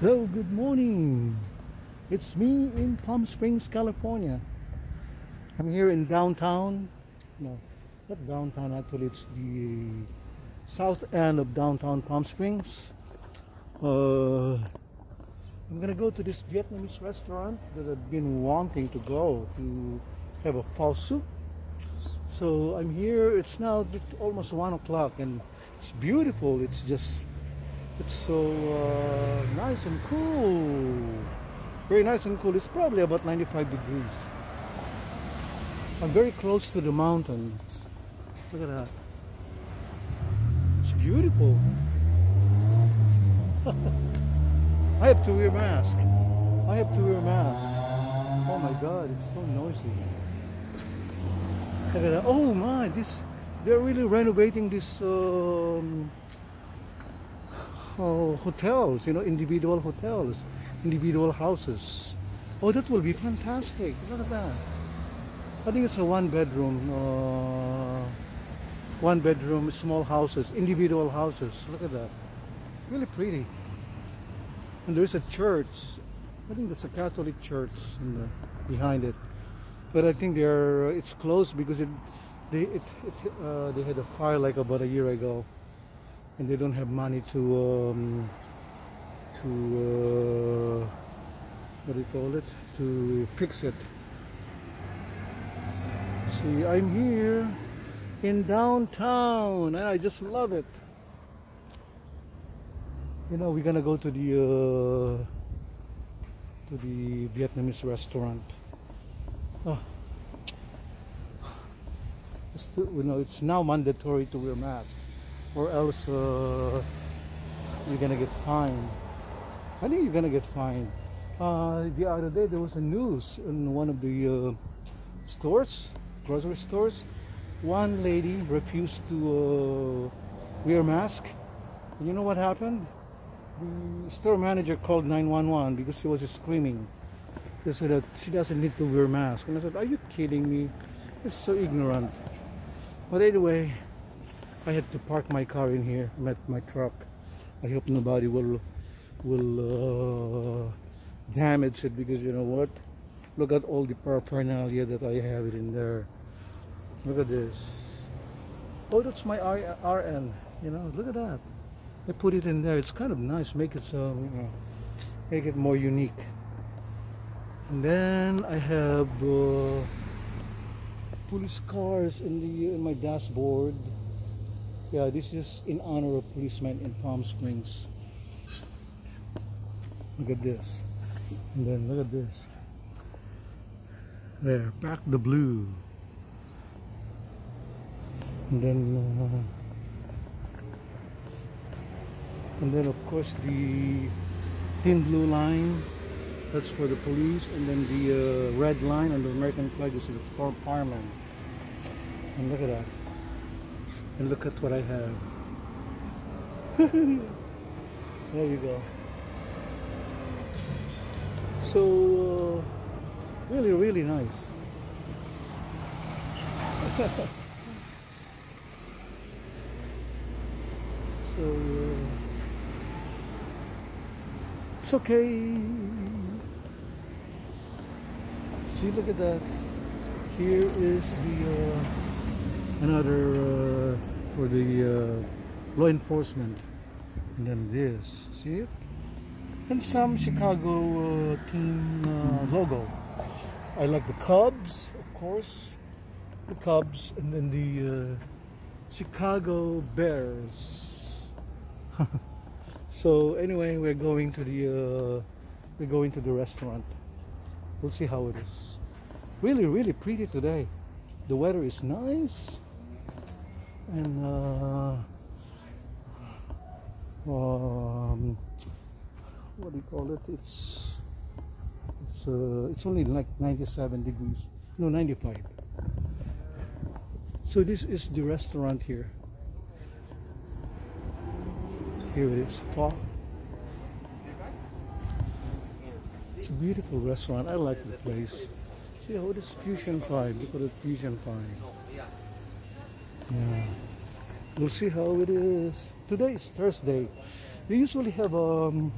Hello, good morning. It's me in Palm Springs, California. I'm here in downtown. No, not downtown actually, it's the south end of downtown Palm Springs. Uh, I'm gonna go to this Vietnamese restaurant that I've been wanting to go to have a pho soup. So I'm here, it's now almost one o'clock and it's beautiful. It's just it's so uh, nice and cool. Very nice and cool. It's probably about 95 degrees. I'm very close to the mountains. Look at that. It's beautiful. I have to wear a mask. I have to wear a mask. Oh my god, it's so noisy. Look at that. Oh my, this they're really renovating this um, oh, hotels, you know, individual hotels, individual houses. Oh, that will be fantastic. Look at that. I think it's a one bedroom, uh, one bedroom, small houses, individual houses. Look at that. Really pretty. And there's a church. I think that's a Catholic church the, behind it. But I think they're it's closed because it they it, it uh, they had a fire like about a year ago and they don't have money to um, to uh, what do you call it? To fix it. See I'm here in downtown and I just love it. You know we're gonna go to the uh, to the Vietnamese restaurant. Oh. It's, you know, it's now mandatory to wear masks or else uh, you're gonna get fined. I think you're gonna get fined. Uh, the other day there was a news in one of the uh, stores, grocery stores. One lady refused to uh, wear a mask. You know what happened? The store manager called 911 because she was screaming. They said that she doesn't need to wear a mask. And I said, are you kidding me? It's so ignorant. But anyway, I had to park my car in here, my, my truck. I hope nobody will will uh, damage it because you know what? Look at all the paraphernalia that I have it in there. Look at this. Oh, that's my RN. You know, look at that. I put it in there. It's kind of nice. Make it so, you know, make it more unique. And then I have uh, police cars in the in my dashboard. Yeah, this is in honor of policemen in Palm Springs. Look at this. And then look at this. There, back the blue. And then, uh, and then of course the thin blue line, that's for the police. And then the uh, red line on the American flag is for firemen. And look at that and look at what I have. there you go. So, uh, really, really nice. so, uh, it's okay. See, look at that. Here is the. Uh, another uh, for the uh, law enforcement. And then this see? It and some Chicago uh, team logo. I like the Cubs of course. The Cubs and then the Chicago Bears. So anyway we're going to the we're going to the restaurant. We'll see how it is. Really really pretty today. The weather is nice and uh, um, what do you call it? It's it's uh, it's only like 97 degrees, no 95. So this is the restaurant here. Here it is. It's a beautiful restaurant. I like the place. See how it is fusion pie. Look at the fusion pie. Yeah. We'll see how it is. Today is Thursday. They usually have um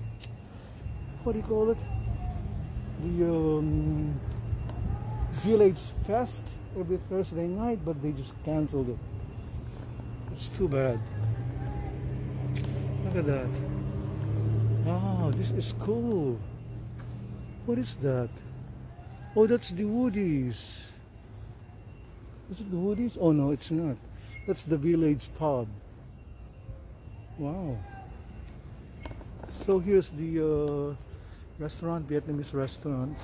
what do you call it? The um, Village Fest every Thursday night, but they just canceled it. It's too bad. Look at that. Oh, this is cool. What is that? Oh, that's the Woodies. Is it the Woodies? Oh no, it's not. That's the Village Pub. Wow. So here's the uh, restaurant, Vietnamese restaurant.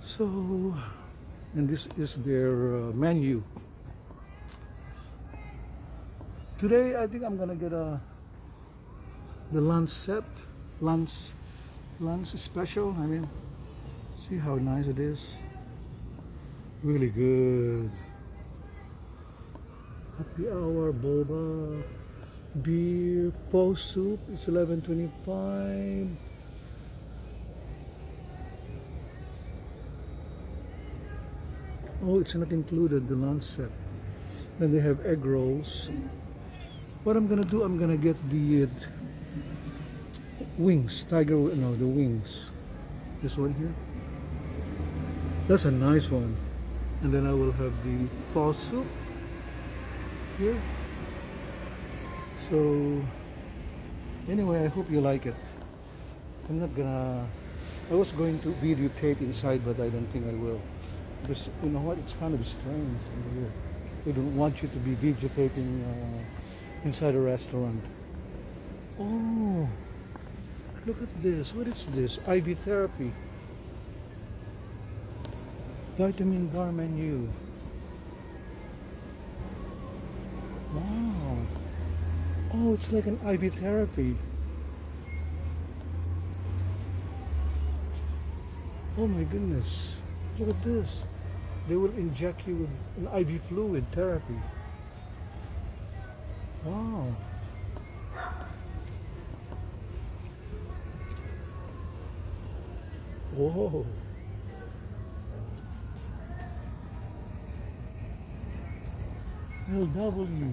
So, and this is their uh, menu. Today, I think I'm gonna get a the lunch set, lunch, lunch special. I mean, see how nice it is. Really good. Happy hour, boba, beer, pho soup. It's 11.25. Oh, it's not included, the lunch set. Then they have egg rolls. What I'm gonna do, I'm gonna get the uh, wings, tiger, no, the wings. This one here. That's a nice one. And then I will have the pho soup here. So, anyway, I hope you like it. I'm not gonna, I was going to videotape inside, but I don't think I will. Because, you know what, it's kind of strange in here. Don't want you to be videotaping uh, inside a restaurant. Oh, look at this. What is this? IV therapy. Vitamin bar menu. Wow. Oh, it's like an IV therapy. Oh my goodness. Look at this. They will inject you with an IV fluid therapy. Wow. Whoa. LW.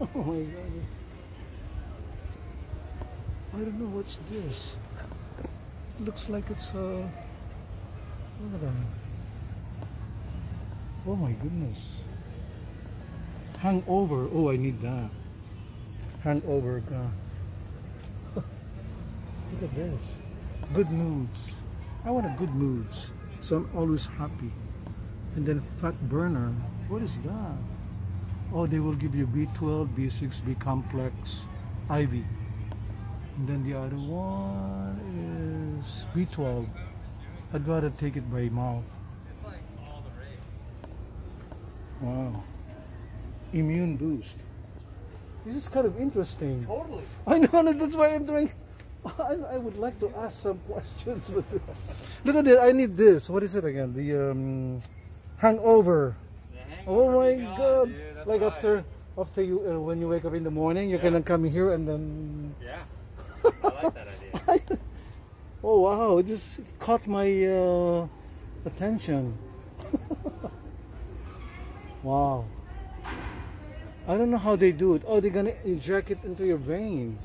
Oh my god. I don't know what's this. It looks like it's a. Uh, look at that. Oh my goodness. Hangover. Oh, I need that. Hangover. God. Look at this. Good moods. I want a good moods. So I'm always happy. And then fat burner. What is that? Oh, they will give you B12, B6, B complex, IV. And then the other one is B12. I'd rather take it by mouth. Wow. Immune boost. This is kind of interesting. Totally. I know that's why I'm doing. I, I would like to ask some questions, but look at it. I need this. What is it again? The um, hangover. Oh my god! god. Dude, like after after you uh, when you wake up in the morning, you yeah. can come here and then. Yeah. I like that idea. oh wow! It just caught my uh, attention. wow. I don't know how they do it. Oh, they're gonna inject it into your vein.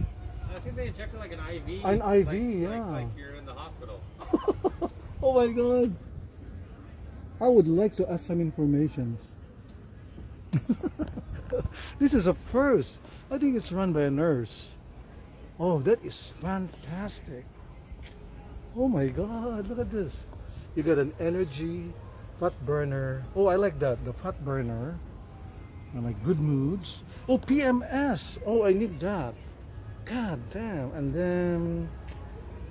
I think they inject it like an IV. An IV, like, yeah. Like, like you're in the hospital. oh my god. I would like to ask some informations. this is a first. I think it's run by a nurse. Oh, that is fantastic. Oh my god, look at this. You got an energy fat burner. Oh, I like that. The fat burner. I'm like good moods. Oh, PMS. Oh, I need that. God damn. And then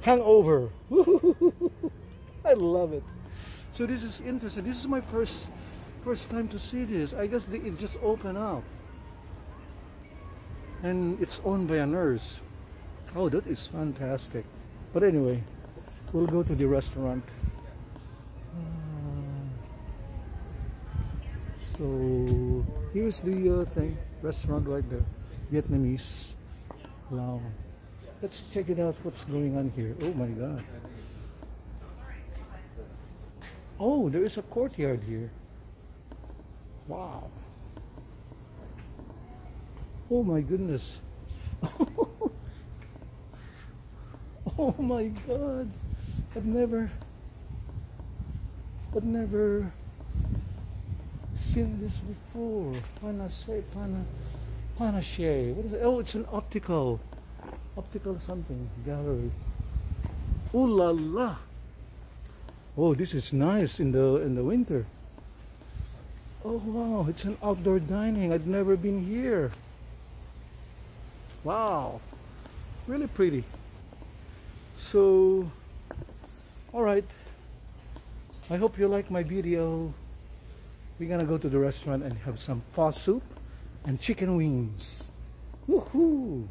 hangover. I love it. So this is interesting. This is my first first time to see this. I guess they, it just opened up. And it's owned by a nurse. Oh, that is fantastic. But anyway, we'll go to the restaurant. So here's the uh, thing, restaurant right there, Vietnamese. Let's check it out. What's going on here? Oh my God. Oh, there is a courtyard here. Wow. Oh my goodness. Oh my god. I've never I've never seen this before. Panache, pana, panache. What is it? Oh, it's an optical, optical something gallery. Ooh la la! Oh, this is nice in the in the winter. Oh wow, it's an outdoor dining. I've never been here. Wow, really pretty. So, all right. I hope you like my video. We're gonna go to the restaurant and have some pho soup and chicken wings. Woohoo!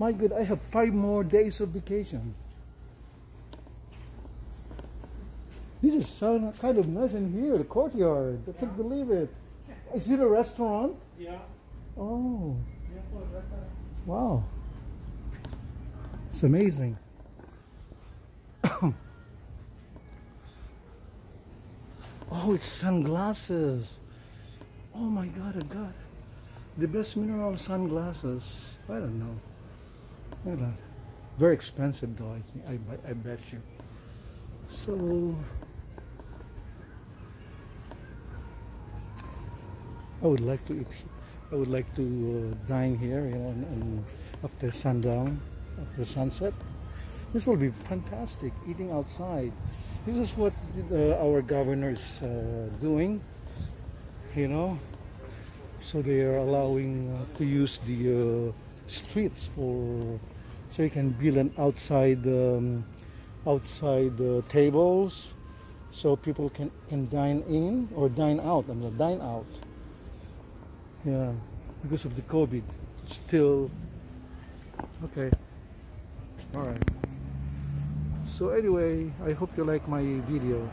My good, I have five more days of vacation. This is so kind of nice in here, the courtyard. I can't believe it. Is it a restaurant? Yeah. Oh, Yeah, for restaurant. wow. It's amazing. oh, it's sunglasses. Oh my god, oh I got the best mineral sunglasses. I don't know. Look at that. Very expensive though, I, think, I, bet- I bet you. So, I would like to eat. I would like to uh, dine here, you know, and, and after sundown, after sunset. This will be fantastic. Eating outside. This is what the, our governor is uh, doing. You know, so they are allowing uh, to use the uh, streets for so you can build an outside um, outside uh, tables so people can can dine in or dine out I'm mean, dine out yeah because of the covid still okay all right. So anyway i hope you like my video